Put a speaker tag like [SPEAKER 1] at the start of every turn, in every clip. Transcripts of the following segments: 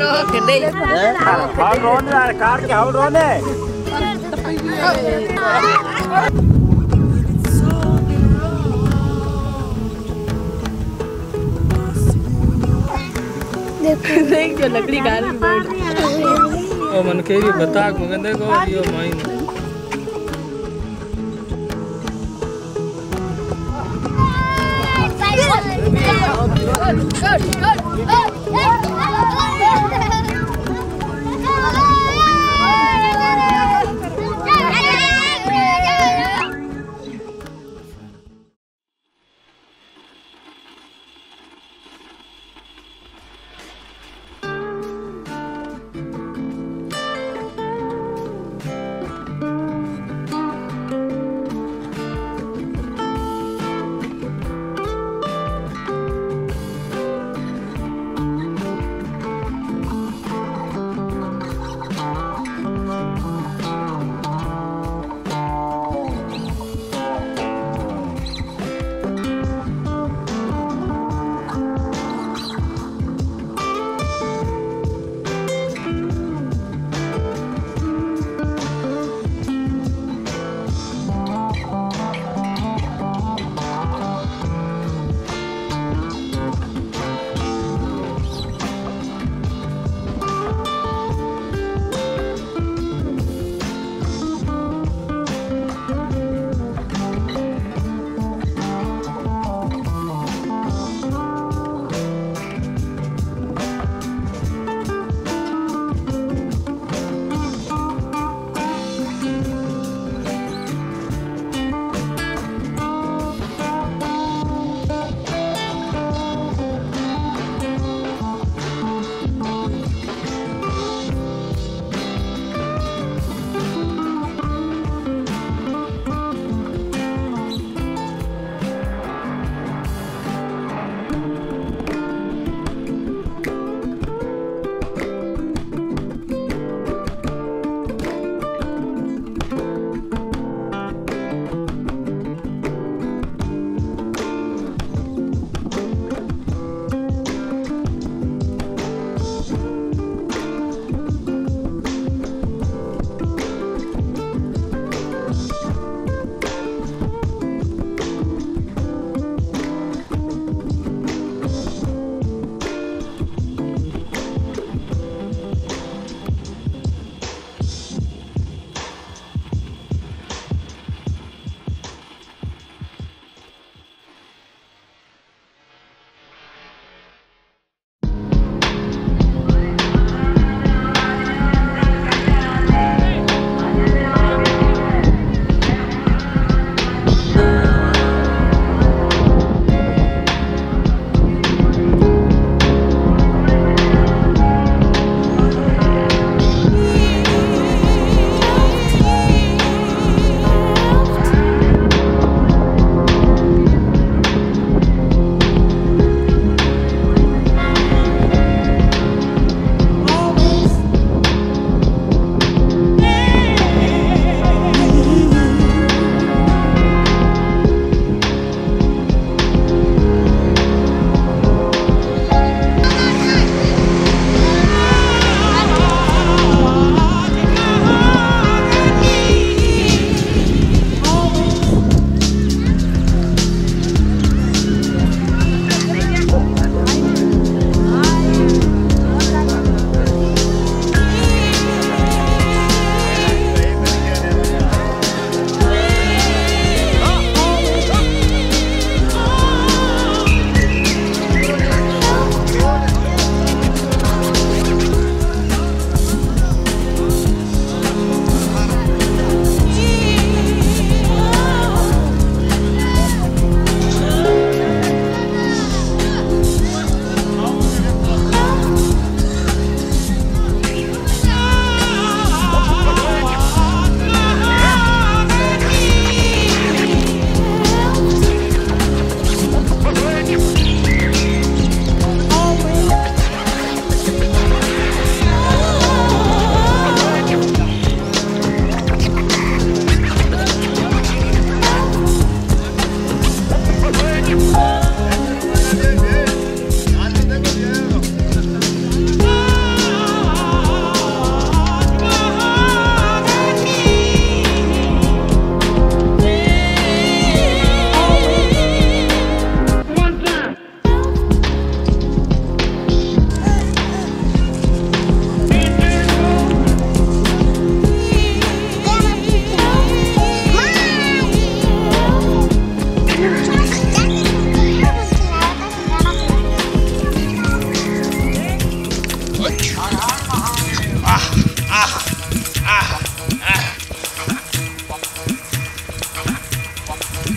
[SPEAKER 1] टोक दे
[SPEAKER 2] how रोन यार car के how रोन है
[SPEAKER 1] देख जो लकड़ी गाल
[SPEAKER 3] ओ मन के री बता मगंदे को यो माइन
[SPEAKER 4] good, good.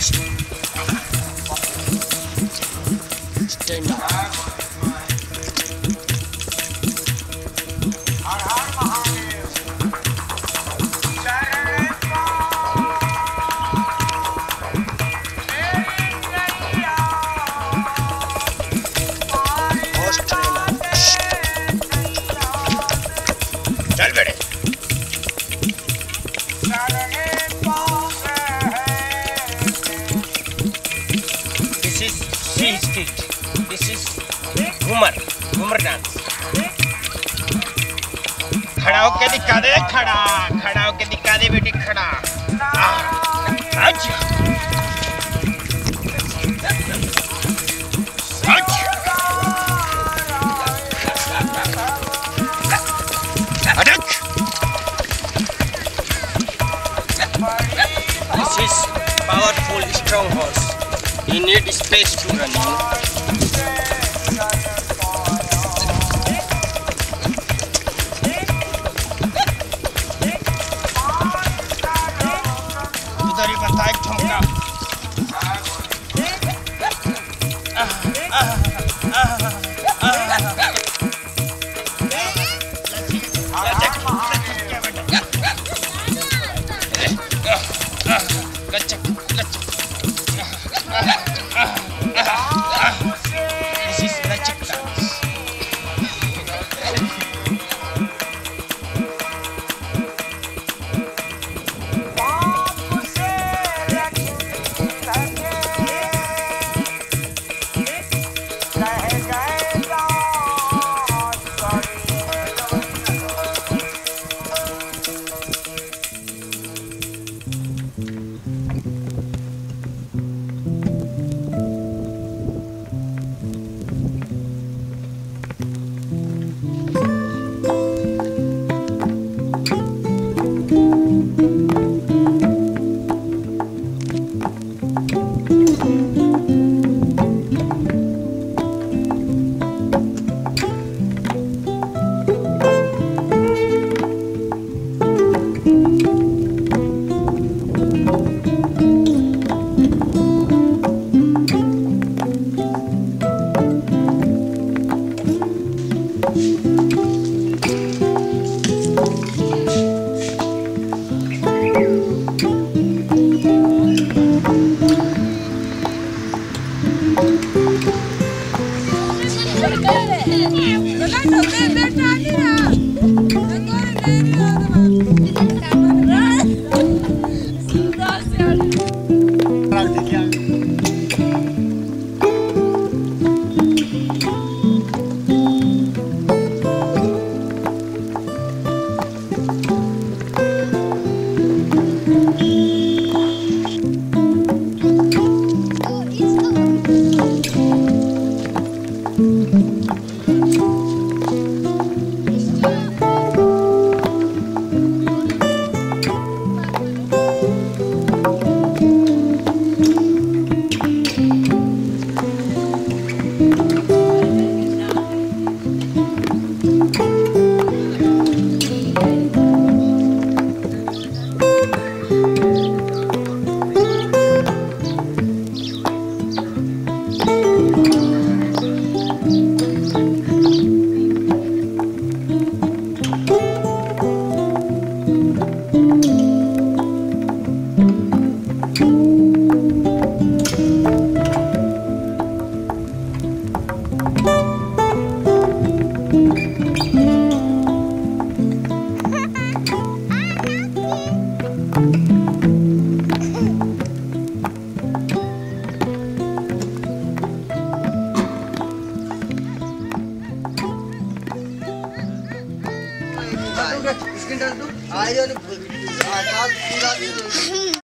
[SPEAKER 4] Don't. दिखा दे खड़ा खड़ा होके दिखा दे बेटी खड़ा अच्छा अच्छा This is powerful strong horse. He need space to run.